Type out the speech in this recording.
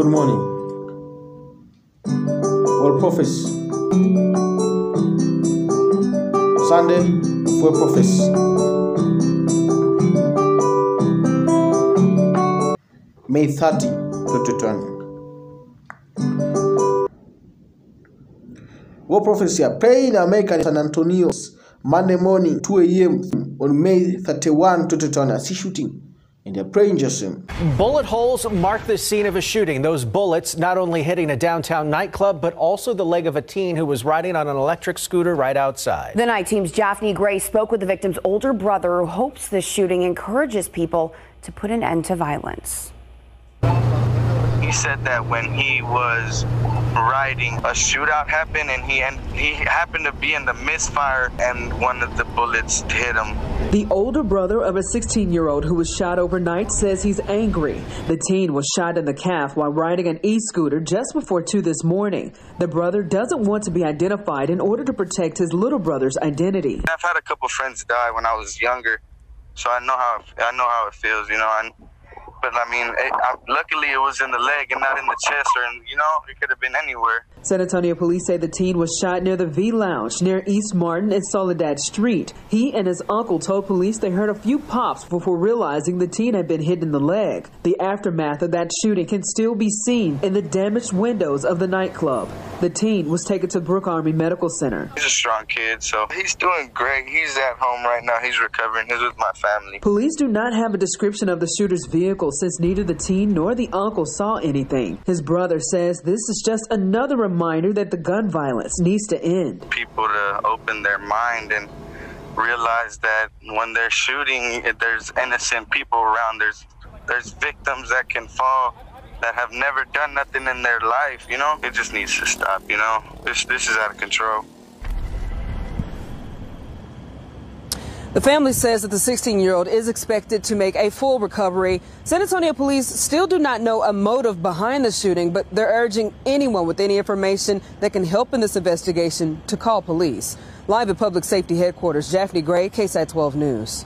Good morning. All prophets. Sunday for prophets. May 30, 2020. War prophecy praying in America in San Antonio's Monday morning 2 a.m. on May 31, 2020. See shooting and they're praying just him. Bullet holes mark the scene of a shooting. Those bullets not only hitting a downtown nightclub, but also the leg of a teen who was riding on an electric scooter right outside. The night team's Japhanie Gray spoke with the victim's older brother who hopes this shooting encourages people to put an end to violence. He said that when he was riding, a shootout happened, and he and he happened to be in the misfire, and one of the bullets hit him. The older brother of a 16-year-old who was shot overnight says he's angry. The teen was shot in the calf while riding an e-scooter just before 2 this morning. The brother doesn't want to be identified in order to protect his little brother's identity. I've had a couple friends die when I was younger, so I know how I know how it feels. You know, I, but I mean, it, I, luckily it was in the leg and not in the chest, or in, you know, it could have been anywhere. San Antonio police say the teen was shot near the V Lounge near East Martin and Soledad Street. He and his uncle told police they heard a few pops before realizing the teen had been hit in the leg. The aftermath of that shooting can still be seen in the damaged windows of the nightclub. The teen was taken to Brooke Army Medical Center. He's a strong kid, so he's doing great. He's at home right now. He's recovering. He's with my family. Police do not have a description of the shooter's vehicle since neither the teen nor the uncle saw anything. His brother says this is just another reminder that the gun violence needs to end. People to open their mind and realize that when they're shooting, there's innocent people around. There's there's victims that can fall that have never done nothing in their life. You know, it just needs to stop. You know, this this is out of control. The family says that the 16 year old is expected to make a full recovery. San Antonio police still do not know a motive behind the shooting, but they're urging anyone with any information that can help in this investigation to call police. Live at Public Safety Headquarters, Japhanie Gray, KSAT 12 News.